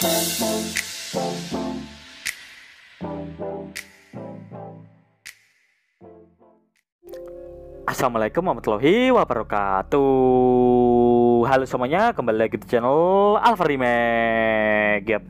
Assalamualaikum warahmatullahi wabarakatuh Halo semuanya, kembali lagi di channel Alpha Remake yep.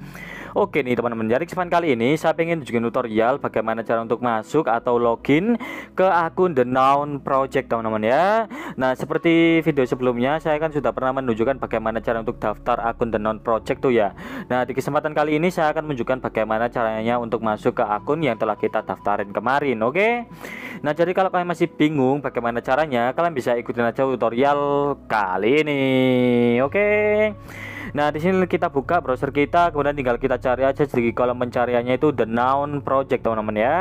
Oke nih teman-teman, jadi kesempatan kali ini saya ingin tunjukin tutorial bagaimana cara untuk masuk atau login ke akun The Noun Project teman-teman ya. Nah seperti video sebelumnya saya kan sudah pernah menunjukkan bagaimana cara untuk daftar akun The Noun Project tuh ya. Nah di kesempatan kali ini saya akan menunjukkan bagaimana caranya untuk masuk ke akun yang telah kita daftarin kemarin, oke? Nah jadi kalau kalian masih bingung bagaimana caranya, kalian bisa ikutin aja tutorial kali ini, oke? Nah, di sini kita buka browser kita, kemudian tinggal kita cari aja di kolom pencariannya itu The Noun Project, teman-teman ya.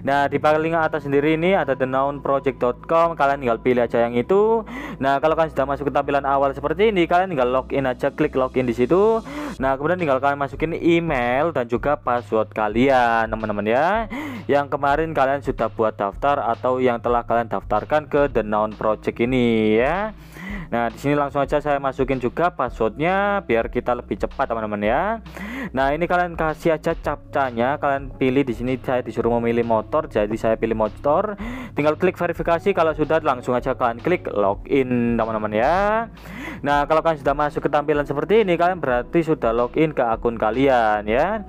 Nah, di paling atas sendiri ini ada thenounproject.com. Kalian tinggal pilih aja yang itu. Nah, kalau kalian sudah masuk ke tampilan awal seperti ini, kalian tinggal login aja, klik login di situ. Nah, kemudian tinggal kalian masukin email dan juga password kalian, teman-teman ya. Yang kemarin kalian sudah buat daftar atau yang telah kalian daftarkan ke The Noun Project ini ya. Nah, di sini langsung aja saya masukin juga passwordnya biar kita lebih cepat teman-teman ya. Nah, ini kalian kasih aja captanya, kalian pilih di sini saya disuruh memilih motor, jadi saya pilih motor. Tinggal klik verifikasi kalau sudah langsung aja kalian klik login teman-teman ya. Nah, kalau kalian sudah masuk ke tampilan seperti ini, kalian berarti sudah login ke akun kalian ya.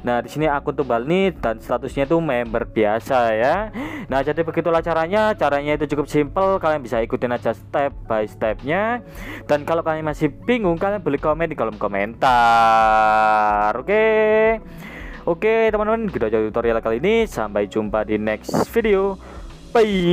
Nah, di sini akun tumbal ini dan statusnya itu member biasa ya. Nah, jadi begitulah caranya. Caranya itu cukup simple, kalian bisa ikutin aja step by stepnya. Dan kalau kalian masih bingung, kalian boleh komen di kolom komentar. Oke. Oke, teman-teman, gitu aja tutorial kali ini. Sampai jumpa di next video. Bye.